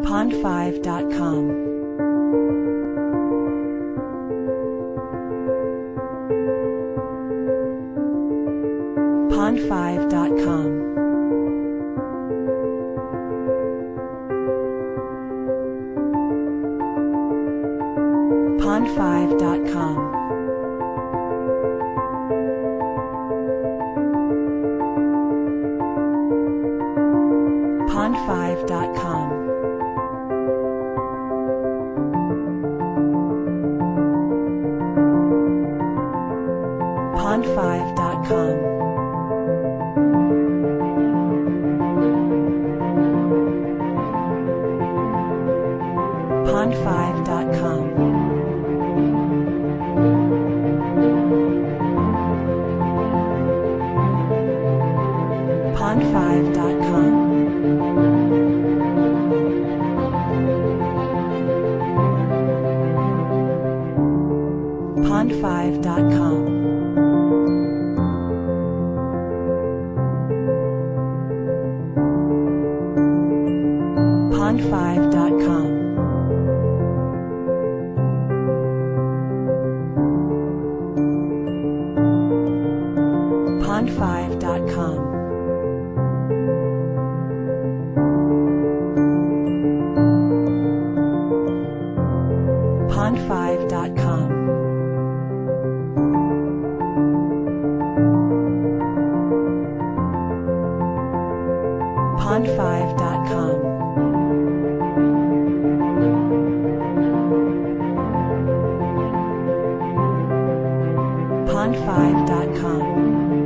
Pond5.com. Pond5.com. Pond5.com. Pond5.com. Pond5.com. Pond5.com. Pond5.com. Pond5.com. Pond5.com. Pond5.com. Pond5.com. Pond5.com. salon5.com.